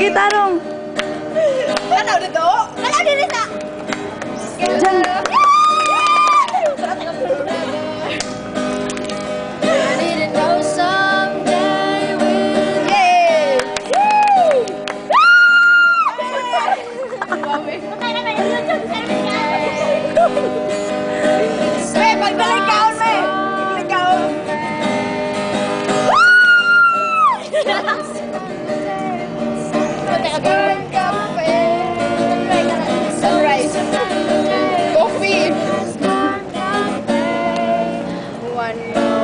Sige, tarong. Ano dito? Ano dito na? Diyan. Hey, magbalik ka ako, May! Magbalik ka ako! Sunrise. Coffee. One more.